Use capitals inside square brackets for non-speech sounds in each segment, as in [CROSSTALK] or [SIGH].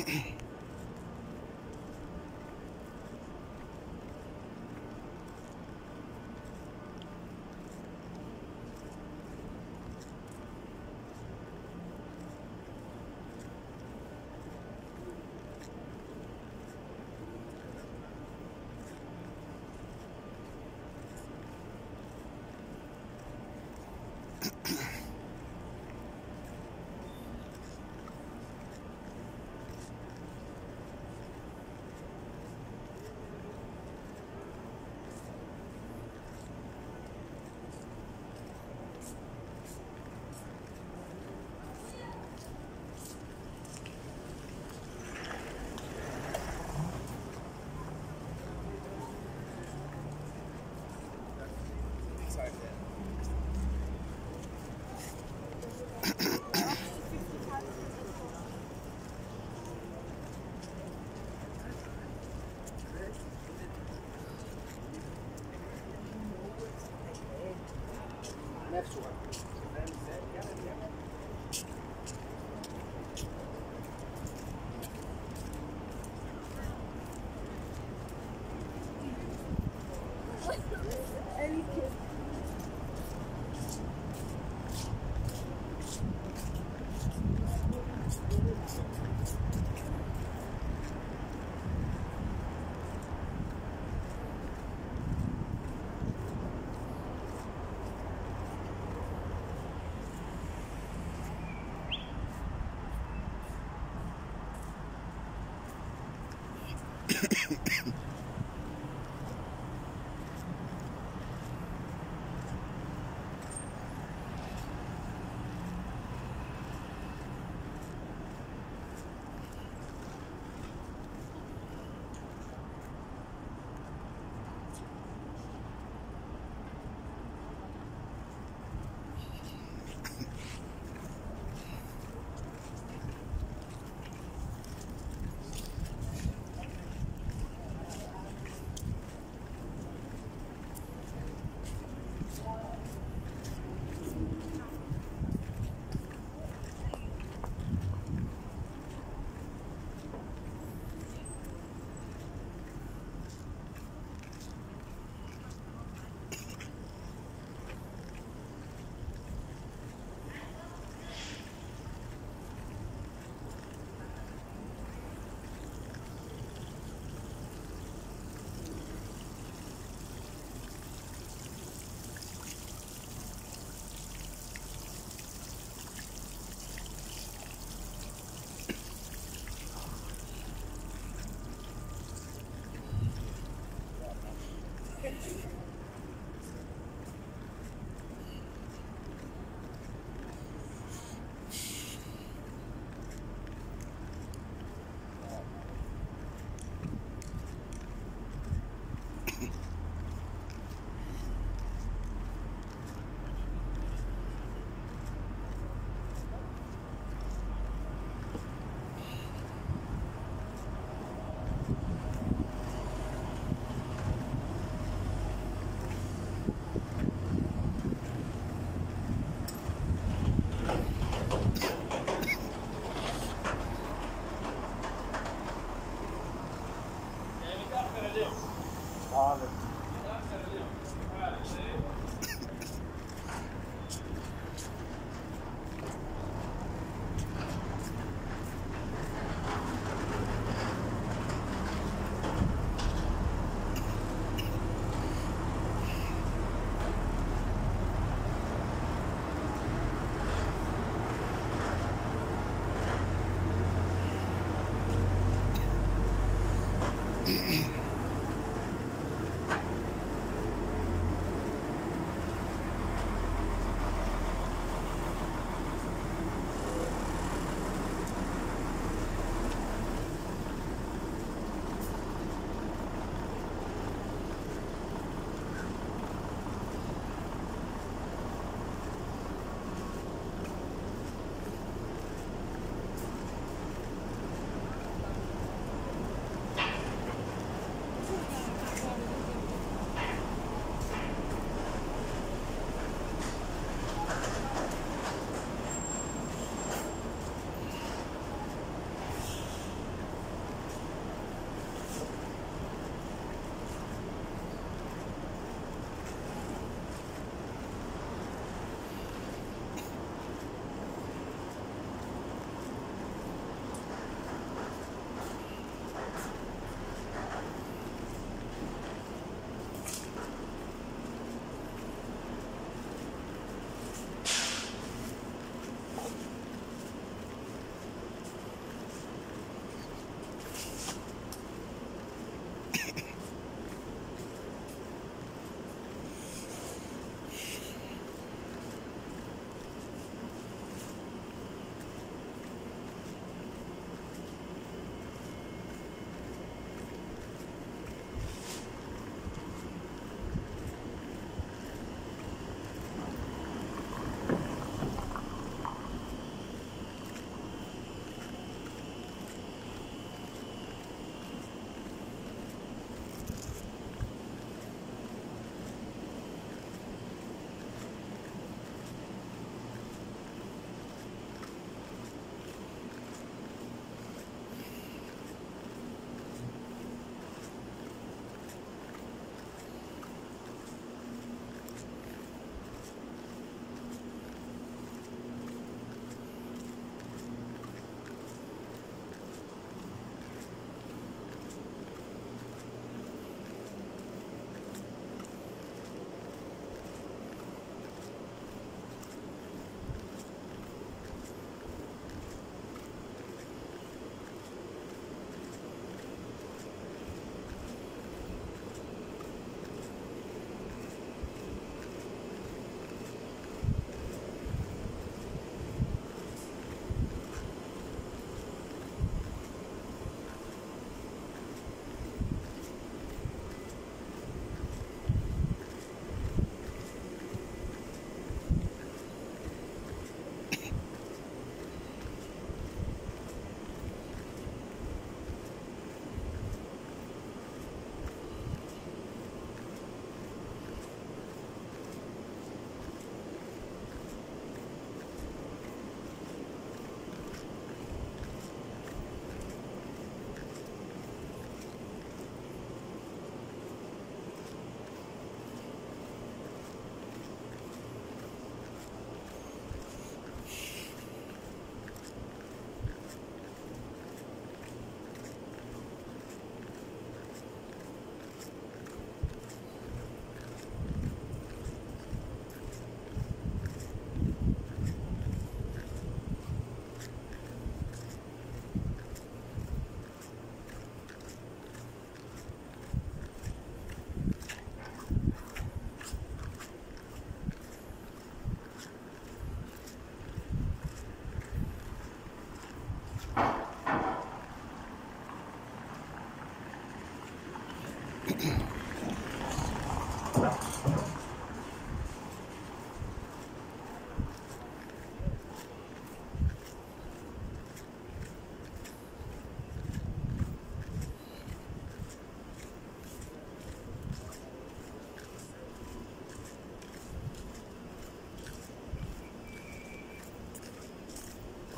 Okay. [COUGHS]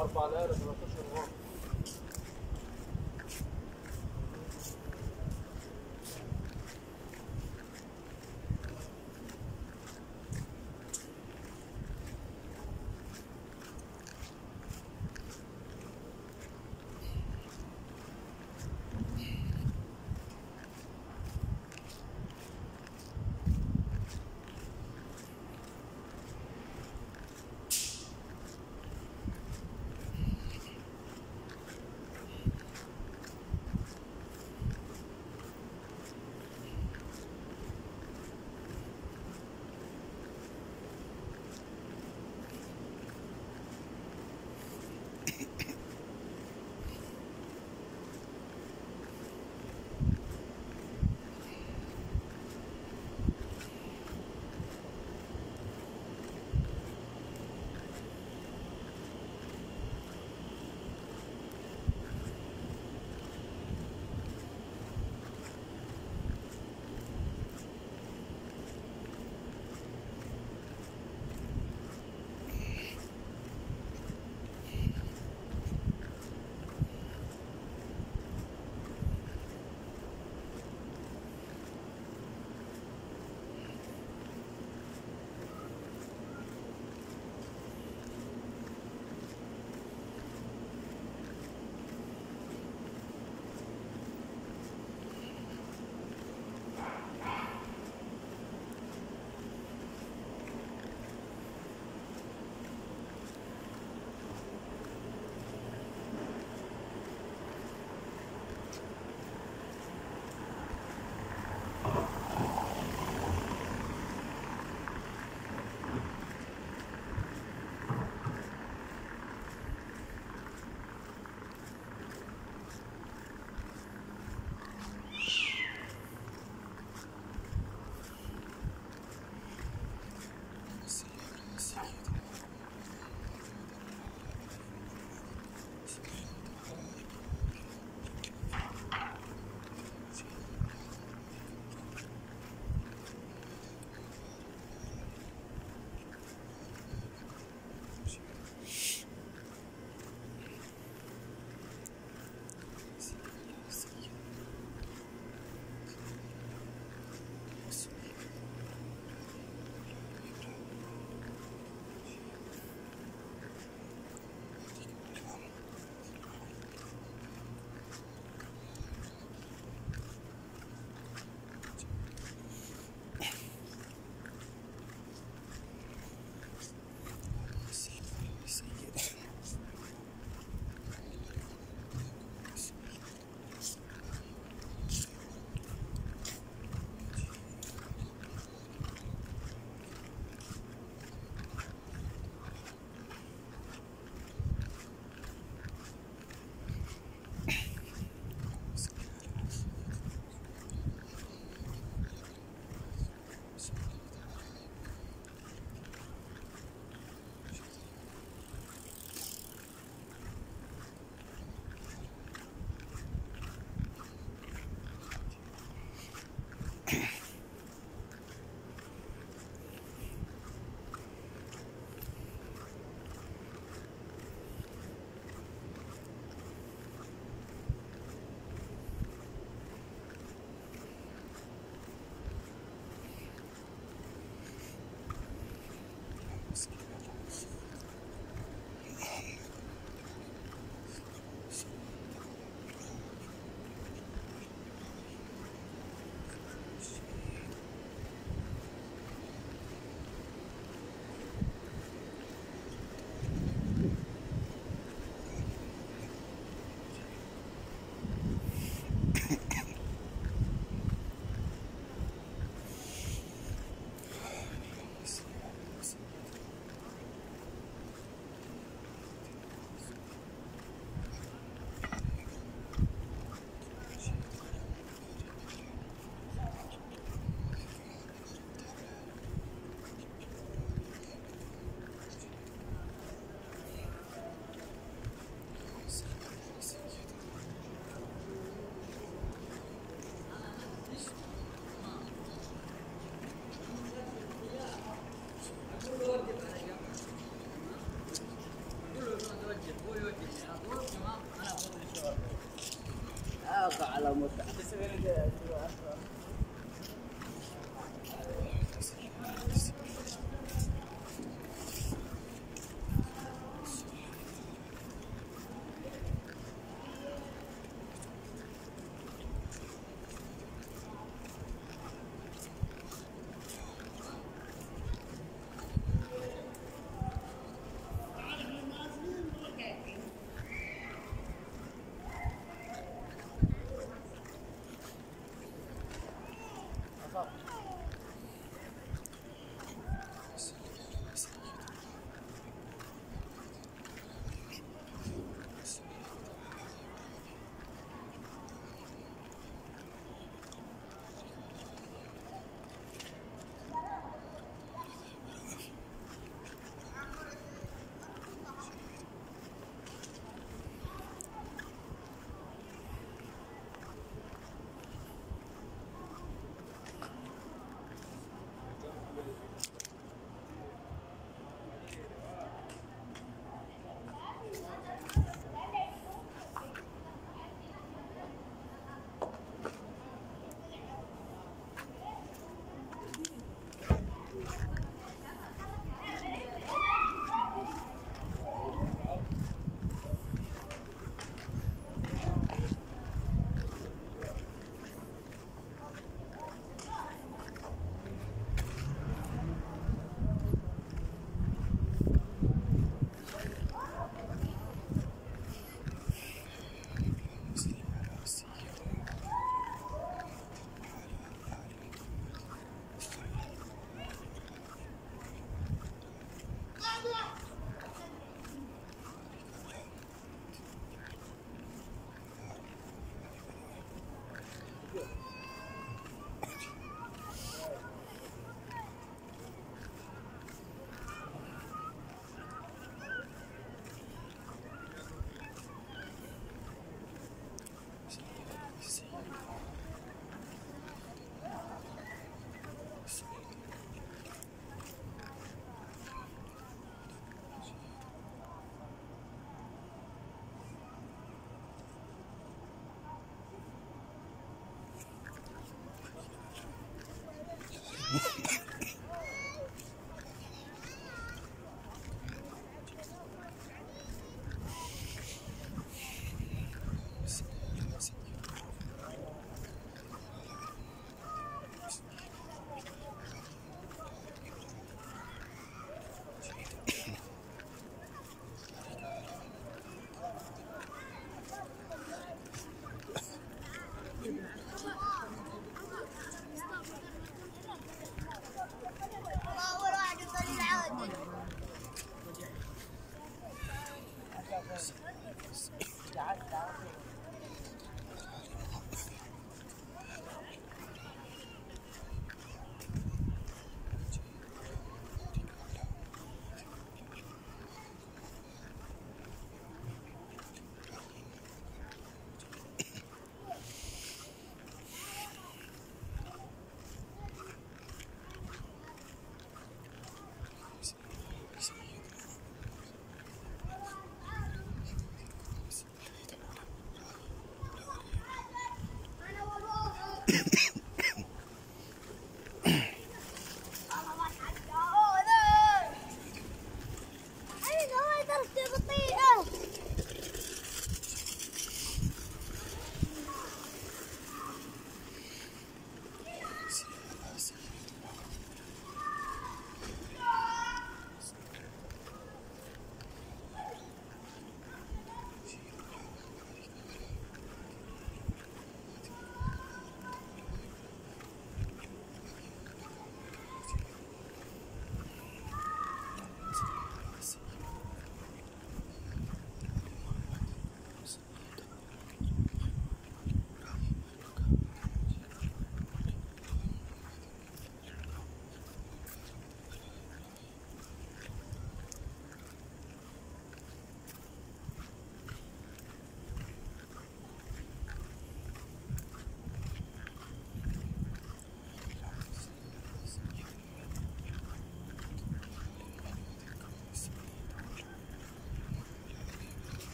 Arpalar,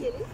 ¿Quieres?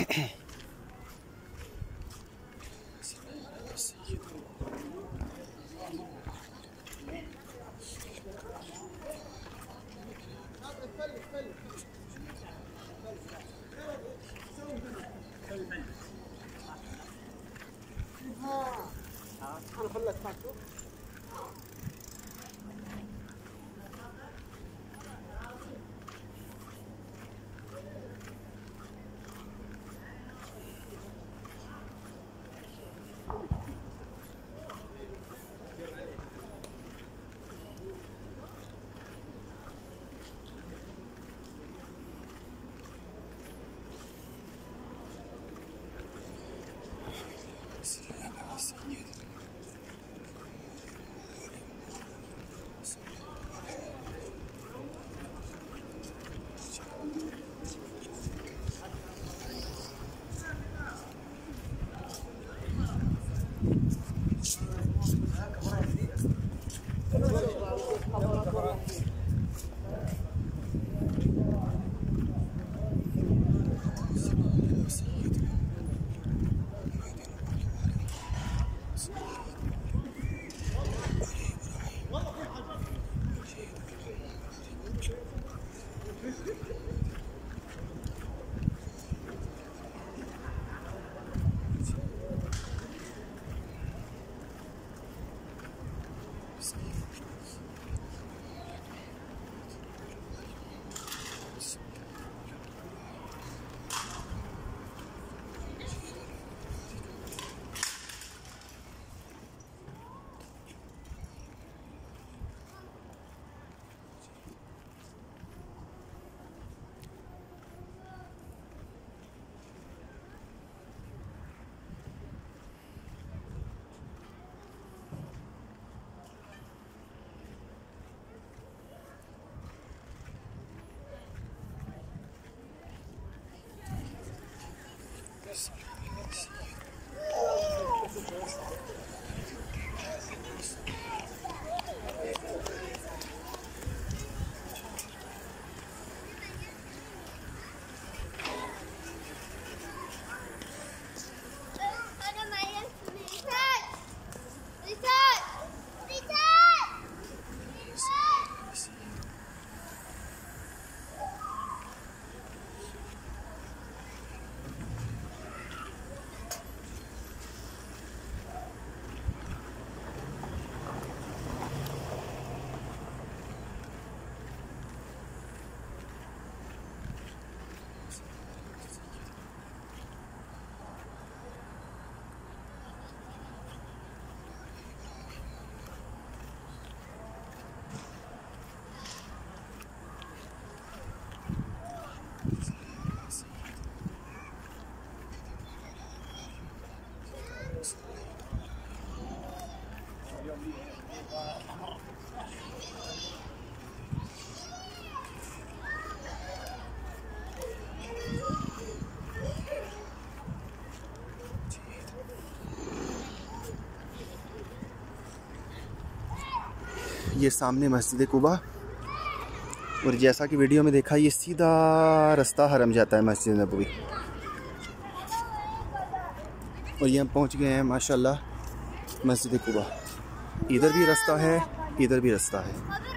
Okay. یہ سامنے مسجد قبا۔ اور جیسا کہ ویڈیو میں دیکھا، یہ سیدھا رستہ حرم جاتا ہے مسجد نبوی۔ اور یہ ہم پہنچ گئے ہیں، ماشاءاللہ، مسجد قبا۔ ادھر بھی رستہ ہے، ادھر بھی رستہ ہے۔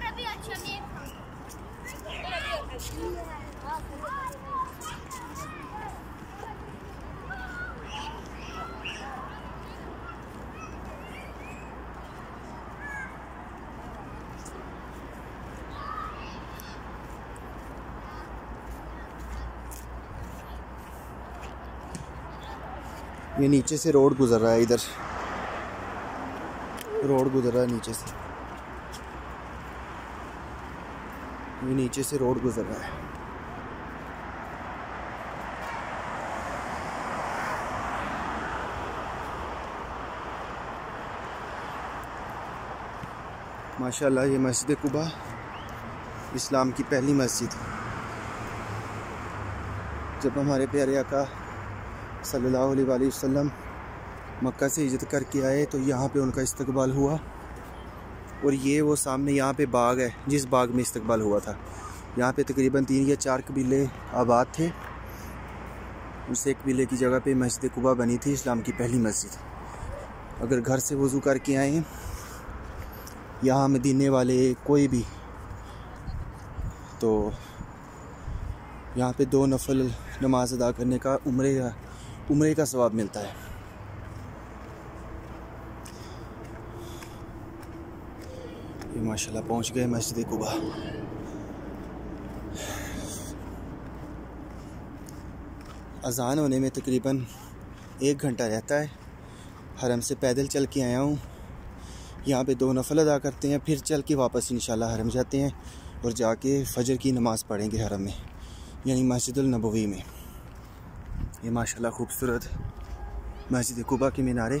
یہ نیچے سے روڈ گزر رہا ہے، ادھر۔ روڈ گزر رہا ہے نیچے سے۔ یہ نیچے سے روڈ گزر رہا ہے۔ ماشاءاللہ، یہ مسجد قبا اسلام کی پہلی مسجد جب ہمارے پیارے آقا صلی اللہ علیہ وآلہ وسلم مکہ سے ہجرت کر کے آئے تو یہاں پہ ان کا استقبال ہوا اور یہ وہ سامنے یہاں پہ باغ ہے جس باغ میں استقبال ہوا تھا۔ یہاں پہ تقریباً تین یا چار قبیلے آباد تھے۔ اس ایک قبیلے کی جگہ پہ مسجد قبا بنی تھی، اسلام کی پہلی مسجد۔ اگر گھر سے وضو کر کے آئیں، یہاں مدینے والے کوئی بھی، تو یہاں پہ دو نفل نماز ادا کرنے کا عمرے کا عمرے کا ثواب ملتا ہے۔ یہ ماشاءاللہ پہنچ گئے مسجد قبا۔ اذان ہونے میں تقریباً ایک گھنٹہ رہتا ہے۔ حرم سے پیدل چل کے آیا ہوں۔ یہاں پہ دو نفل ادا کرتے ہیں، پھر چل کے واپس انشاءاللہ حرم جاتے ہیں اور جا کے فجر کی نماز پڑھیں گے حرم میں یعنی مسجد النبوی میں۔ یہ ماشاءاللہ خوبصورت مسجد قبا کے مینارے